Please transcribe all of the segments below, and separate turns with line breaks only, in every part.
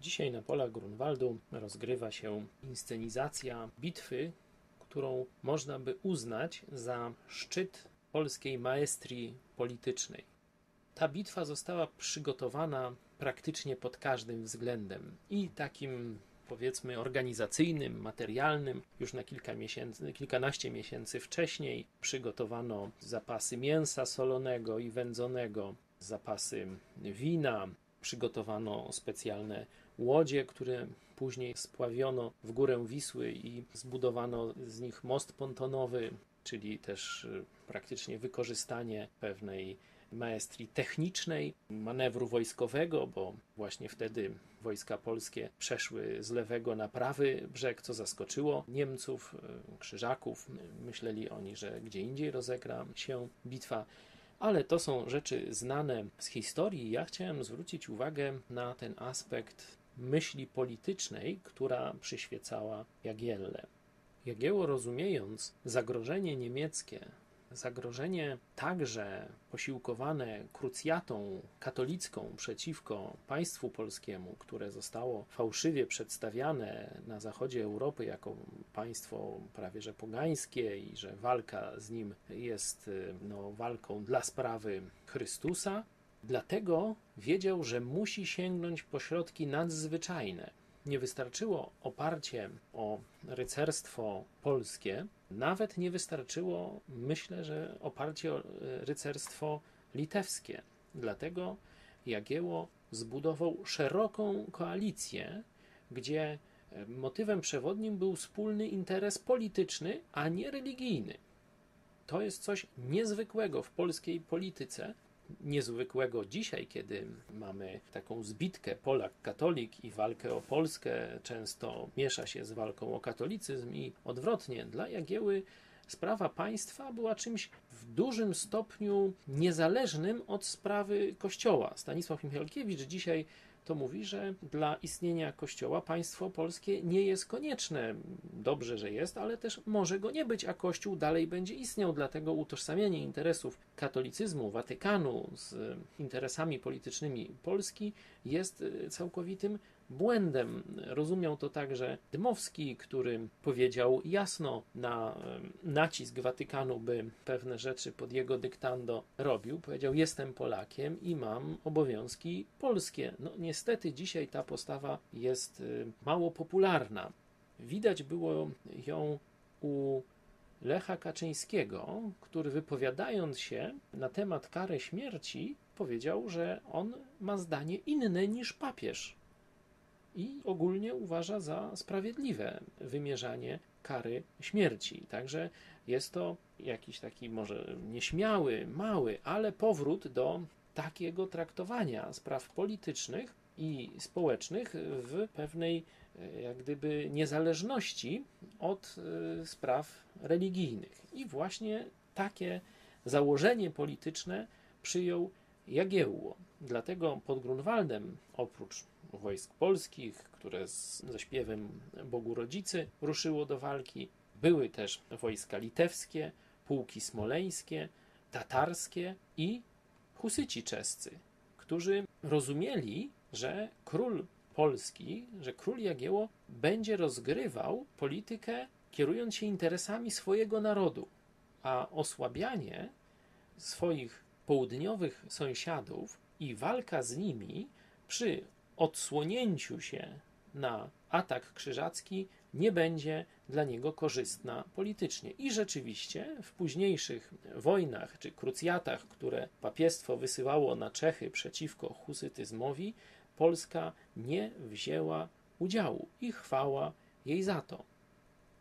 Dzisiaj na polach Grunwaldu rozgrywa się inscenizacja bitwy, którą można by uznać za szczyt polskiej maestrii politycznej. Ta bitwa została przygotowana praktycznie pod każdym względem i takim powiedzmy organizacyjnym, materialnym. Już na kilka miesięcy, kilkanaście miesięcy wcześniej przygotowano zapasy mięsa solonego i wędzonego, zapasy wina, przygotowano specjalne łodzie, które później spławiono w górę Wisły i zbudowano z nich most pontonowy, czyli też y, praktycznie wykorzystanie pewnej maestrii technicznej, manewru wojskowego, bo właśnie wtedy wojska polskie przeszły z lewego na prawy brzeg, co zaskoczyło Niemców, y, Krzyżaków. Myśleli oni, że gdzie indziej rozegra się bitwa. Ale to są rzeczy znane z historii. Ja chciałem zwrócić uwagę na ten aspekt myśli politycznej, która przyświecała Jagielle. Jagiełło rozumiejąc zagrożenie niemieckie, zagrożenie także posiłkowane krucjatą katolicką przeciwko państwu polskiemu, które zostało fałszywie przedstawiane na zachodzie Europy jako państwo prawie że pogańskie i że walka z nim jest no, walką dla sprawy Chrystusa, Dlatego wiedział, że musi sięgnąć po środki nadzwyczajne. Nie wystarczyło oparcie o rycerstwo polskie, nawet nie wystarczyło, myślę, że oparcie o rycerstwo litewskie. Dlatego Jagiełło zbudował szeroką koalicję, gdzie motywem przewodnim był wspólny interes polityczny, a nie religijny. To jest coś niezwykłego w polskiej polityce, niezwykłego dzisiaj, kiedy mamy taką zbitkę Polak-katolik i walkę o Polskę często miesza się z walką o katolicyzm i odwrotnie. Dla Jagieły sprawa państwa była czymś w dużym stopniu niezależnym od sprawy Kościoła. Stanisław Michalkiewicz dzisiaj to mówi, że dla istnienia Kościoła państwo polskie nie jest konieczne. Dobrze, że jest, ale też może go nie być, a Kościół dalej będzie istniał. Dlatego utożsamianie interesów katolicyzmu, Watykanu z interesami politycznymi Polski jest całkowitym błędem. Rozumiał to także Dmowski, który powiedział jasno na nacisk Watykanu, by pewne rzeczy pod jego dyktando robił. Powiedział: Jestem Polakiem i mam obowiązki polskie. No, niestety dzisiaj ta postawa jest y, mało popularna. Widać było ją u Lecha Kaczyńskiego, który wypowiadając się na temat kary śmierci, powiedział, że on ma zdanie inne niż papież i ogólnie uważa za sprawiedliwe wymierzanie kary śmierci. Także jest to jakiś taki może nieśmiały, mały, ale powrót do takiego traktowania spraw politycznych i społecznych w pewnej jak gdyby niezależności od e, spraw religijnych. I właśnie takie założenie polityczne przyjął Jagiełło. Dlatego pod Grunwaldem, oprócz wojsk polskich, które z, ze śpiewem Bogu Rodzicy ruszyło do walki, były też wojska litewskie, pułki smoleńskie, tatarskie i husyci czescy, którzy rozumieli, że król Polski, że król Jagiełło będzie rozgrywał politykę kierując się interesami swojego narodu, a osłabianie swoich południowych sąsiadów i walka z nimi przy odsłonięciu się na atak krzyżacki nie będzie dla niego korzystna politycznie. I rzeczywiście w późniejszych wojnach czy krucjatach, które papiestwo wysyłało na Czechy przeciwko husytyzmowi, Polska nie wzięła udziału i chwała jej za to.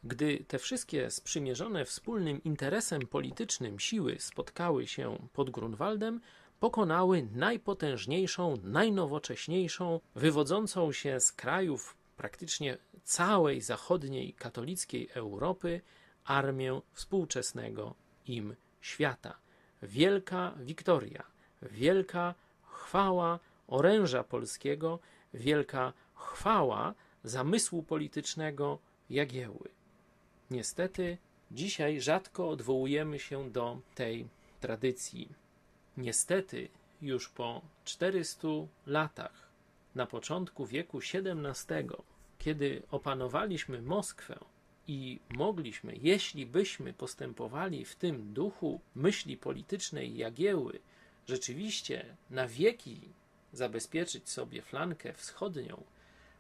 Gdy te wszystkie sprzymierzone wspólnym interesem politycznym siły spotkały się pod Grunwaldem, pokonały najpotężniejszą, najnowocześniejszą, wywodzącą się z krajów praktycznie całej zachodniej katolickiej Europy armię współczesnego im świata. Wielka wiktoria, wielka chwała oręża polskiego, wielka chwała zamysłu politycznego Jagieły. Niestety, dzisiaj rzadko odwołujemy się do tej tradycji. Niestety, już po 400 latach na początku wieku XVII, kiedy opanowaliśmy Moskwę i mogliśmy, jeśli byśmy postępowali w tym duchu myśli politycznej Jagieły, rzeczywiście na wieki zabezpieczyć sobie flankę wschodnią,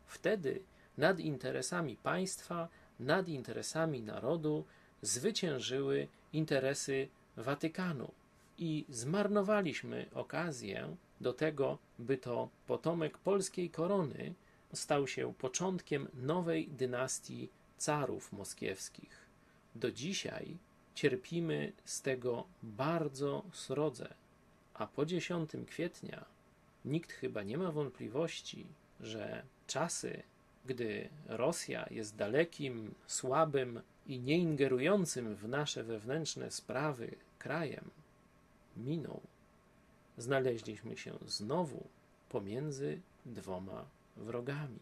wtedy nad interesami państwa, nad interesami narodu zwyciężyły interesy Watykanu i zmarnowaliśmy okazję do tego, by to potomek polskiej korony stał się początkiem nowej dynastii carów moskiewskich. Do dzisiaj cierpimy z tego bardzo srodze, a po 10 kwietnia nikt chyba nie ma wątpliwości, że czasy, gdy Rosja jest dalekim, słabym i nieingerującym w nasze wewnętrzne sprawy krajem, miną. Znaleźliśmy się znowu pomiędzy dwoma wrogami.